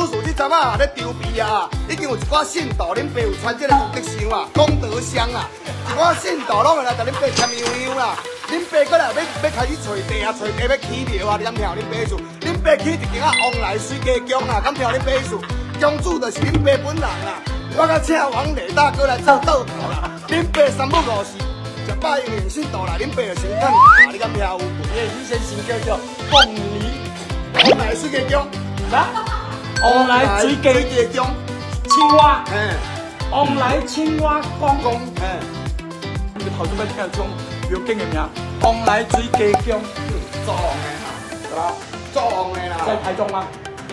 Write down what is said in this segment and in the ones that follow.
叔叔这阵啊咧丢皮啊，已经有一寡信徒，恁爸有传这个功德箱啊，功德箱啊，一寡信徒拢会来甲恁爸签样样啦。恁爸过来要要开始找地啊，找地要起庙啊，你敢听恁爸厝？恁爸起一间啊，往来水家宫啊，敢听恁爸说？公主就是恁爸本人啊。我甲请王雷大哥来做倒头啦。恁爸三不五时，一百元信徒来，恁爸就先看，你敢听有？也以前先叫做凤梨，往来水家宫，啥？往来水水鸡中，青蛙，嗯，往来青蛙公公。公，嘿。你头先要听种有经的名，往来水鸡中，做红的啦，是吧？做红的在啦。台中吗？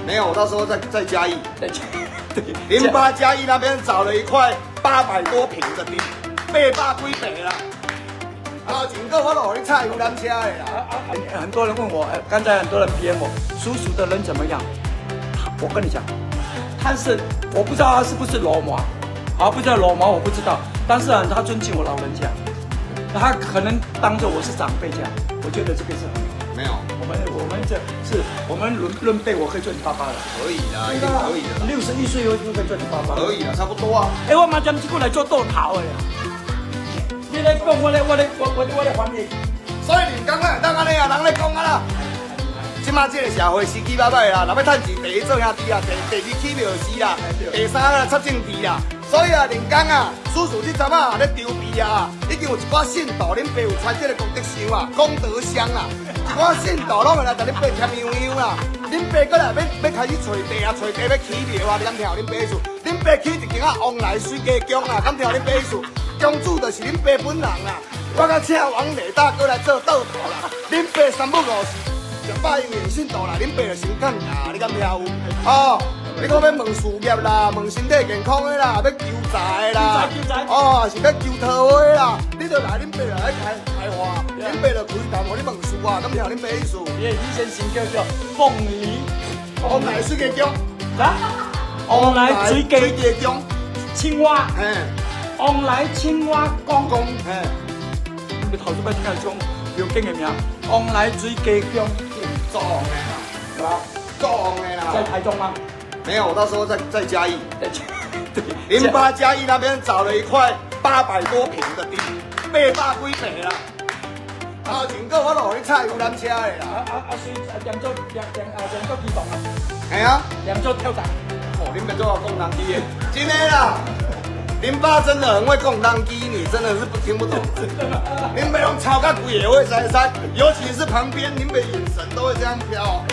没有，我到时候在在嘉义，在对，零八嘉义那边找了一块八百多平的地，八百几平啦。啊，整个我都给你踩游览车的啦。啊啊！很很多人问我，呃刚才很多人编我，叔叔的人怎么样？我跟你讲，他是我不知道他是不是罗马，啊，不知道罗马我不知道，但是啊，他尊敬我老人家，他可能当着我是长辈这样，我觉得这个是很好。没有，我们我们这是我们论论辈，我可以做你爸爸了。可以的，一定可以的，六十一岁以后就可以做你爸爸了。可以的，差不多啊。哎、我妈将这个来做豆桃的呀。你来讲，我来我来我我我来还你。所以你刚刚，当安尼啊，人来讲啊啦。马这个社会时机歹歹啦，若要趁钱，第一做兄弟啊，第第二起庙事啦，第三啊插政治啦。所以啊，人讲啊，叔叔这阵啊咧丢皮啊，已经有一寡信徒，恁爸有传这个功德箱啊，功德箱啊，一寡信徒拢会来甲恁爸签样样啦。恁爸过来要要开始找地啊，找地要起庙啊，你敢听恁爸说？恁爸起一间啊，往来水家宫啊，敢听恁爸说？公主就是恁爸本人啦。我甲请王雷大哥来做道头啦，恁爸三不五时。一百元信徒来，恁爸就先讲啊！你敢听有？哦，你讲要问事业啦，问身体健康的啦，要求财的啦，哦，是要求桃花的啦，你就来恁爸来开开花，恁爸就开谈，互你问事啊，敢听恁爸意思？也以前先叫做凤梨，往来水家宫，啥？往来水家宫，青蛙，嘿，往来青蛙公公。嘿，你头先要听种有经的名，往来水鸡公，做红的啦，是吧？做红的在。台中吗？没有，我到时候在在嘉义。零八嘉义那边找了一块八百多平的地，八百几平啦。啊，整个我都给你踩游览车的啊啦。啊啊！所以两做两两啊两做机动啊，系啊，两做跳伞。哦，你们都要共当机耶。今天啦，零八真的很会共当机，你真的是不听不懂。林北用超个鬼也会塞塞，尤其是旁边林北眼神都会这样飘，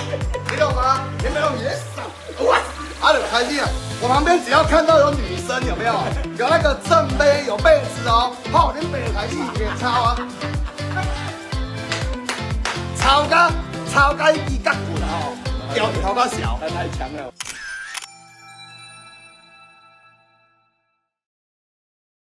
你懂吗？林北用也傻，哇，啊，很开心啊！我旁边只要看到有女生，有没有？有那个正杯有被子哦，好，林北开心也超啊，超个超个一个骨哦，屌头个小。他太强了。